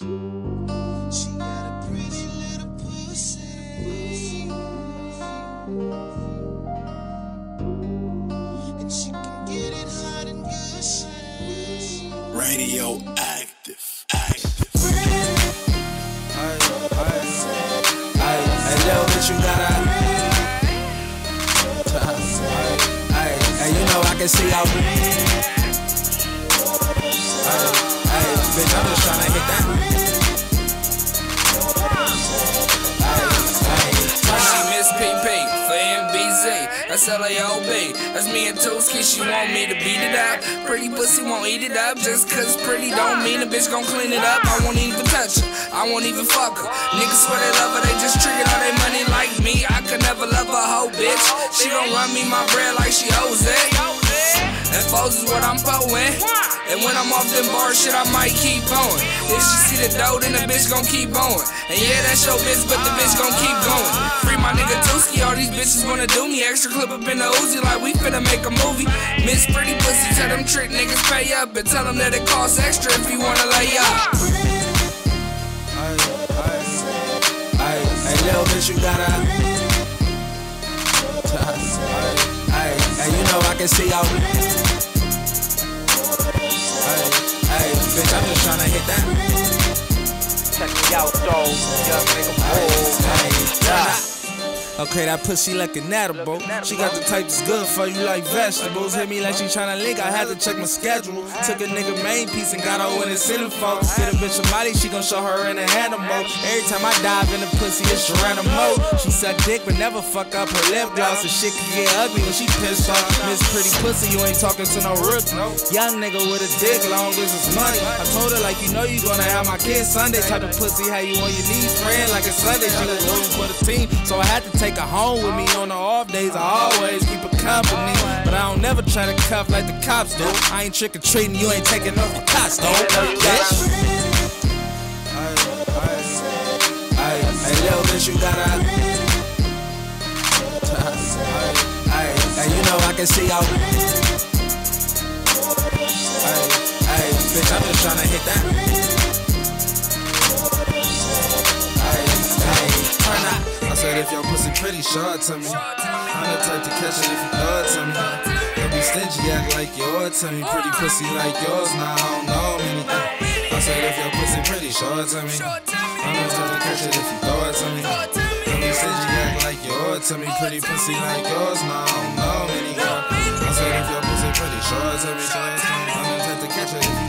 She got a pretty little pussy. And she can get it hot and gushy. Radioactive. Active. Bitch, you know I can see out. Ay, ay, bitch, I'm just tryna hit that. MBZ. That's me and Tooski. She want me to beat it up. Pretty pussy won't eat it up. Just cause pretty don't mean a bitch gon' clean it up. I won't even touch her. I won't even fuck her. Niggas swear they love her. They just triggered all their money like me. I could never love a hoe, bitch. She gon' run me my bread like she owes it. And foes is what I'm poing. And when I'm off them bar shit, I might keep going. If she see the dough, then the bitch gon' keep going. And yeah, that's your bitch, but the bitch gon' keep going. Free my nigga Tooski, all these bitches wanna do me. Extra clip up in the Uzi, like we finna make a movie. Miss Pretty Pussy, tell them trick niggas pay up. And tell them that it costs extra if you wanna lay up. ay, little bitch, you gotta. Can see out. Ay, ay, bitch, I'm just tryna hit that. Check me out, though. Young nigga, Okay, that pussy like an edible. She got the type that's good for you like vegetables. Hit me like she tryna link, I had to check my schedule. Took a nigga main piece and got her with his info. Get a bitch a Molly, she gon' show her in a animal. Every time I dive in the pussy, it's Geronimo. She suck dick, but never fuck up her lip gloss. And shit can get ugly when she pissed off. Miss Pretty Pussy, you ain't talking to no rookie. Young nigga with a dick, long as it's money. I told her like you know you gonna have my kid Sunday. Type of pussy, how you on your knees praying like it's Sunday. She was rooting for the team, so I had to take her home with me on the off days. I always keep her company, but I don't never try to cuff like the cops do. I ain't trick or treating, you ain't taking off your cots though. Bitch. Ay, little bitch, you gotta. Ay, ay, you know I can see out. Ay, ay, bitch, I'm just tryna hit that. Show it to me. I'm the type to catch it if you it to me. Don't be stingy, act like yours to me. Pretty pussy like yours, nah, I don't know many. I said if your pussy pretty, show it to me. I'm the type to catch it if you throw it to me. Don't be stingy, act like yours to me. Pretty pussy like yours, nah, I don't know many. I said if your pussy pretty, show it to me. I'm the type to catch it if you